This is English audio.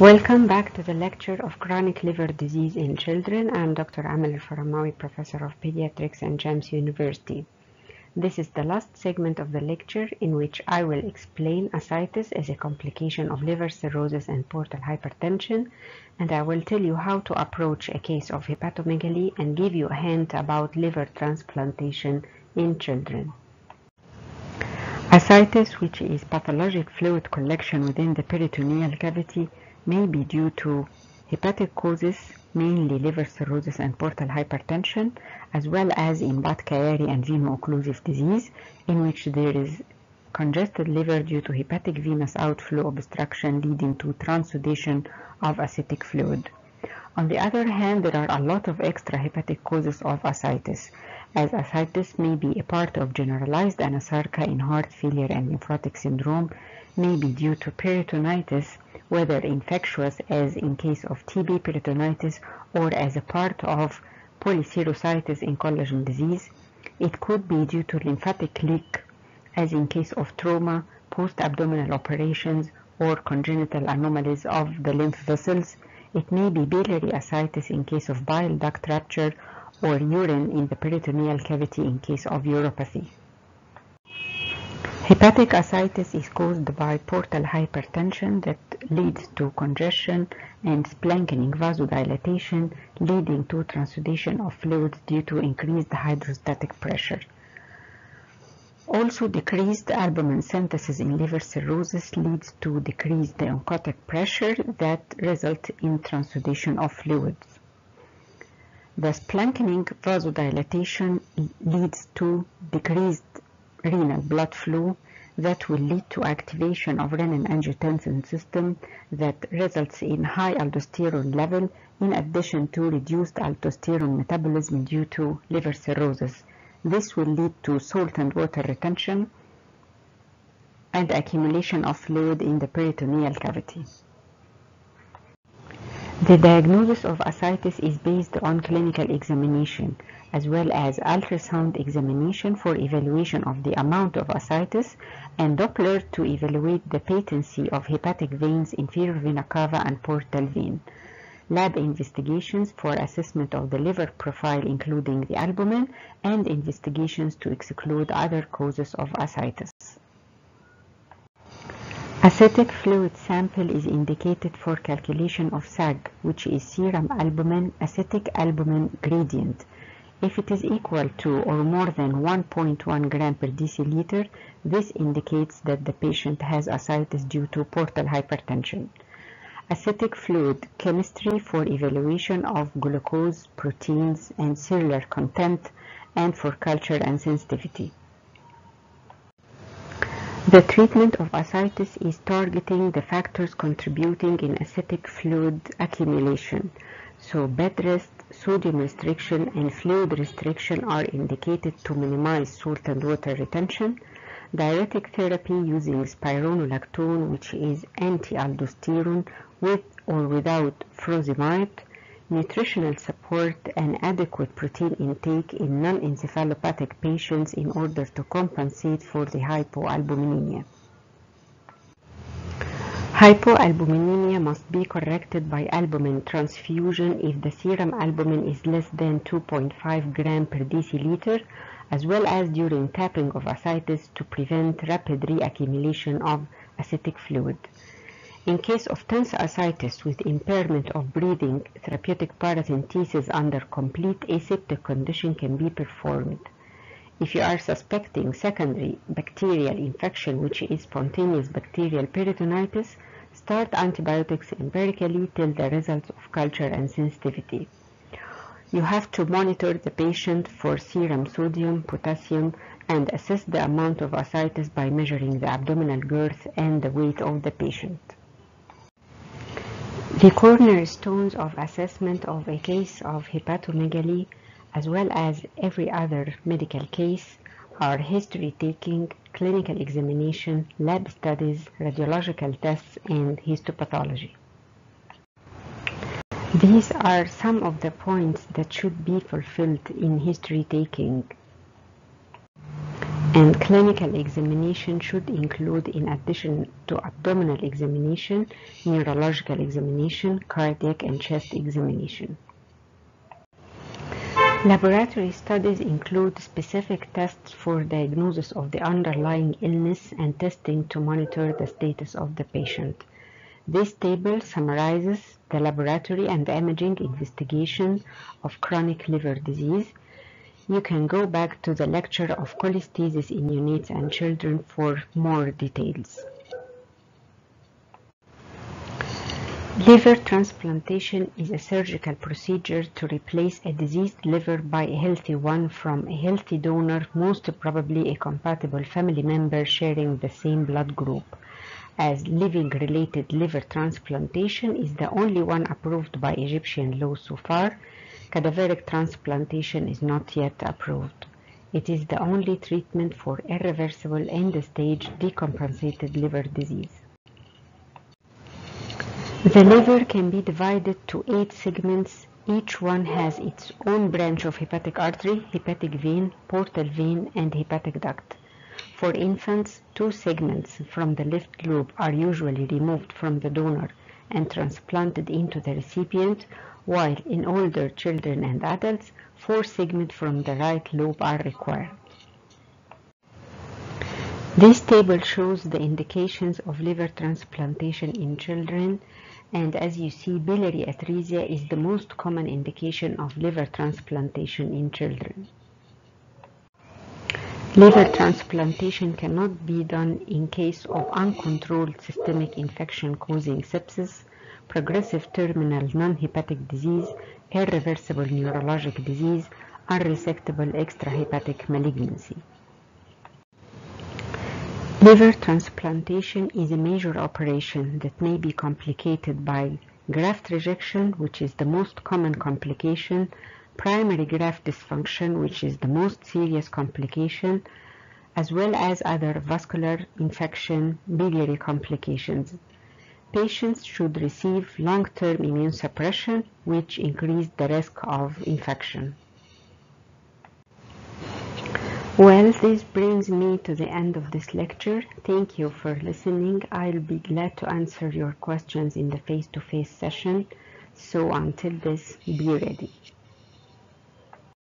Welcome back to the lecture of chronic liver disease in children. I'm Dr. Amel Faramawi, professor of pediatrics at Ain Shams University. This is the last segment of the lecture in which I will explain ascites as a complication of liver cirrhosis and portal hypertension, and I will tell you how to approach a case of hepatomegaly and give you a hint about liver transplantation in children. Ascites, which is pathologic fluid collection within the peritoneal cavity, may be due to hepatic causes, mainly liver cirrhosis and portal hypertension, as well as in Budd-Chiari and veno-occlusive disease, in which there is congested liver due to hepatic venous outflow obstruction leading to transudation of ascitic fluid. On the other hand, there are a lot of extra hepatic causes of ascites, as ascites may be a part of generalized anasarca in heart failure and nephrotic syndrome, may be due to peritonitis, whether infectious as in case of TB peritonitis or as a part of polyserositis in collagen disease. It could be due to lymphatic leak as in case of trauma, post-abdominal operations, or congenital anomalies of the lymph vessels. It may be biliary ascites in case of bile duct rupture or urine in the peritoneal cavity in case of uropathy. Hepatic ascites is caused by portal hypertension that leads to congestion and splanchnic vasodilatation leading to transudation of fluids due to increased hydrostatic pressure. Also, decreased albumin synthesis in liver cirrhosis leads to decreased oncotic pressure that results in transudation of fluids. The splanchnic vasodilatation leads to decreased renal blood flow that will lead to activation of renin-angiotensin system that results in high aldosterone level in addition to reduced aldosterone metabolism due to liver cirrhosis. This will lead to salt and water retention and accumulation of fluid in the peritoneal cavity. The diagnosis of ascites is based on clinical examination as well as ultrasound examination for evaluation of the amount of ascites and Doppler to evaluate the patency of hepatic veins, inferior vena cava and portal vein. Lab investigations for assessment of the liver profile including the albumin and investigations to exclude other causes of ascites. Ascitic fluid sample is indicated for calculation of SAG, which is serum albumin ascitic albumin gradient. If it is equal to or more than 1.1 gram per deciliter, this indicates that the patient has ascites due to portal hypertension. Ascitic fluid chemistry for evaluation of glucose, proteins, and cellular content, and for culture and sensitivity. The treatment of ascites is targeting the factors contributing in ascitic fluid accumulation. So bed rest, sodium restriction, and fluid restriction are indicated to minimize salt and water retention. Diuretic therapy using spironolactone, which is anti-aldosterone with or without furosemide, nutritional support and adequate protein intake in non-encephalopathic patients in order to compensate for the hypoalbuminemia. Hypoalbuminemia must be corrected by albumin transfusion if the serum albumin is less than 2.5 gram per deciliter, as well as during tapping of ascites to prevent rapid reaccumulation of ascitic fluid. In case of tense ascites with impairment of breathing, therapeutic paracentesis under complete aseptic condition can be performed. If you are suspecting secondary bacterial infection, which is spontaneous bacterial peritonitis, start antibiotics empirically till the results of culture and sensitivity. You have to monitor the patient for serum sodium, potassium, and assess the amount of ascites by measuring the abdominal girth and the weight of the patient. The cornerstones of assessment of a case of hepatomegaly, as well as every other medical case, are history taking, clinical examination, lab studies, radiological tests, and histopathology. These are some of the points that should be fulfilled in history taking. And clinical examination should include, in addition to abdominal examination, neurological examination, cardiac and chest examination. Laboratory studies include specific tests for diagnosis of the underlying illness and testing to monitor the status of the patient. This table summarizes the laboratory and imaging investigation of chronic liver disease. You can go back to the lecture of cholestasis in neonates and children for more details. Liver transplantation is a surgical procedure to replace a diseased liver by a healthy one from a healthy donor, most probably a compatible family member sharing the same blood group. As living-related liver transplantation is the only one approved by Egyptian law so far, cadaveric transplantation is not yet approved. It is the only treatment for irreversible end-stage decompensated liver disease. The liver can be divided to eight segments. Each one has its own branch of hepatic artery, hepatic vein, portal vein, and hepatic duct. For infants, two segments from the left lobe are usually removed from the donor and transplanted into the recipient, while in older children and adults, four segments from the right lobe are required. This table shows the indications of liver transplantation in children and as you see biliary atresia is the most common indication of liver transplantation in children. Liver transplantation cannot be done in case of uncontrolled systemic infection causing sepsis, progressive terminal non-hepatic disease, irreversible neurologic disease, unresectable extrahepatic malignancy. Liver transplantation is a major operation that may be complicated by graft rejection, which is the most common complication, primary graft dysfunction, which is the most serious complication, as well as other vascular infection, biliary complications. Patients should receive long-term immune suppression, which increase the risk of infection. Well, this brings me to the end of this lecture. Thank you for listening. I'll be glad to answer your questions in the face-to-face -face session. So until this, be ready.